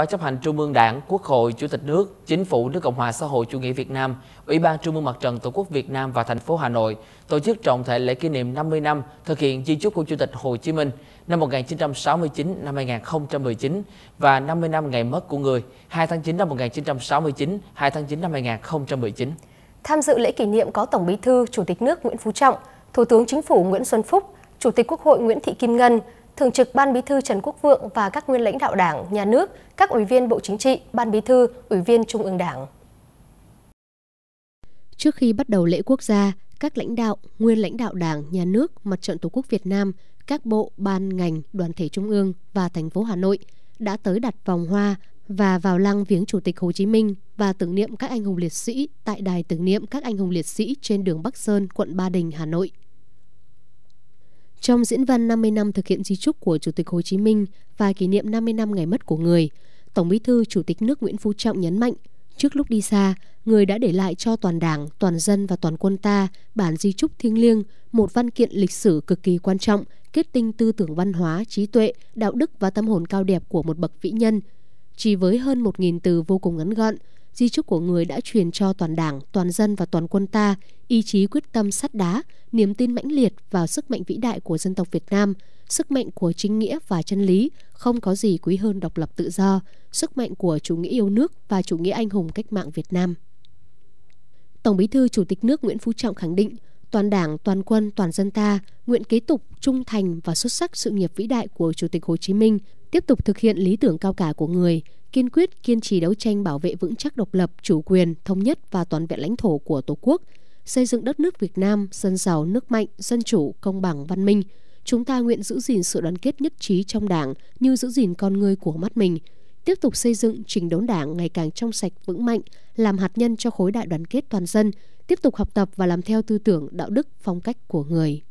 Ban chấp hành Trung ương Đảng, Quốc hội, Chủ tịch nước, Chính phủ nước Cộng hòa xã hội chủ nghĩa Việt Nam, Ủy ban Trung ương Mặt trận Tổ quốc Việt Nam và thành phố Hà Nội tổ chức trọng thể lễ kỷ niệm 50 năm thực hiện di chúc của Chủ tịch Hồ Chí Minh năm 1969 năm 2019 và 50 năm ngày mất của người 2 tháng 9 năm 1969, 2 tháng 9 năm 2019. Tham dự lễ kỷ niệm có Tổng Bí thư, Chủ tịch nước Nguyễn Phú Trọng, Thủ tướng Chính phủ Nguyễn Xuân Phúc, Chủ tịch Quốc hội Nguyễn Thị Kim Ngân, Thường trực Ban Bí thư Trần Quốc Vượng và các nguyên lãnh đạo Đảng, Nhà nước, các ủy viên Bộ Chính trị, Ban Bí thư, Ủy viên Trung ương Đảng. Trước khi bắt đầu lễ quốc gia, các lãnh đạo, nguyên lãnh đạo Đảng, Nhà nước, Mặt trận Tổ quốc Việt Nam, các bộ, ban, ngành, đoàn thể trung ương và thành phố Hà Nội đã tới đặt vòng hoa và vào lăng viếng Chủ tịch Hồ Chí Minh và tưởng niệm các anh hùng liệt sĩ tại đài tưởng niệm các anh hùng liệt sĩ trên đường Bắc Sơn, quận Ba Đình, Hà Nội. Trong diễn văn 50 năm thực hiện di trúc của Chủ tịch Hồ Chí Minh và kỷ niệm 50 năm ngày mất của người, Tổng Bí thư Chủ tịch nước Nguyễn Phú Trọng nhấn mạnh, trước lúc đi xa, người đã để lại cho toàn Đảng, toàn dân và toàn quân ta bản di trúc thiêng liêng, một văn kiện lịch sử cực kỳ quan trọng, kết tinh tư tưởng văn hóa, trí tuệ, đạo đức và tâm hồn cao đẹp của một bậc vĩ nhân. Chỉ với hơn 1.000 từ vô cùng ngắn gọn, di chúc của người đã truyền cho toàn đảng, toàn dân và toàn quân ta ý chí quyết tâm sắt đá, niềm tin mãnh liệt vào sức mạnh vĩ đại của dân tộc Việt Nam, sức mạnh của chính nghĩa và chân lý, không có gì quý hơn độc lập tự do, sức mạnh của chủ nghĩa yêu nước và chủ nghĩa anh hùng cách mạng Việt Nam. Tổng Bí thư Chủ tịch nước Nguyễn Phú Trọng khẳng định, toàn Đảng, toàn quân, toàn dân ta nguyện kế tục trung thành và xuất sắc sự nghiệp vĩ đại của Chủ tịch Hồ Chí Minh, tiếp tục thực hiện lý tưởng cao cả của người, kiên quyết kiên trì đấu tranh bảo vệ vững chắc độc lập, chủ quyền, thống nhất và toàn vẹn lãnh thổ của Tổ quốc, xây dựng đất nước Việt Nam dân giàu, nước mạnh, dân chủ, công bằng, văn minh. Chúng ta nguyện giữ gìn sự đoàn kết nhất trí trong Đảng như giữ gìn con người của mắt mình, tiếp tục xây dựng trình đốn Đảng ngày càng trong sạch vững mạnh, làm hạt nhân cho khối đại đoàn kết toàn dân, tiếp tục học tập và làm theo tư tưởng, đạo đức, phong cách của người.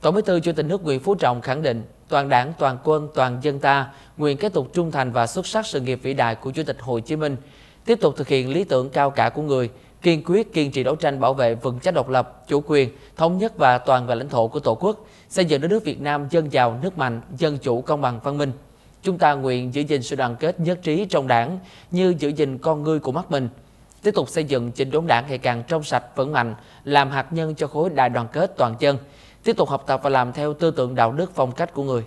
Tổng Bí thư Chủ tịch nước Nguyễn Phú Trọng khẳng định toàn đảng, toàn quân, toàn dân ta nguyện kế tục trung thành và xuất sắc sự nghiệp vĩ đại của Chủ tịch Hồ Chí Minh, tiếp tục thực hiện lý tưởng cao cả của người, kiên quyết kiên trì đấu tranh bảo vệ vững chắc độc lập, chủ quyền, thống nhất và toàn vẹn lãnh thổ của Tổ quốc, xây dựng đất nước Việt Nam dân giàu, nước mạnh, dân chủ, công bằng, văn minh. Chúng ta nguyện giữ gìn sự đoàn kết nhất trí trong đảng như giữ gìn con ngươi của mắt mình, tiếp tục xây dựng chỉnh đốn đảng ngày càng trong sạch, vững mạnh, làm hạt nhân cho khối đại đoàn kết toàn dân, tiếp tục học tập và làm theo tư tưởng đạo đức phong cách của người.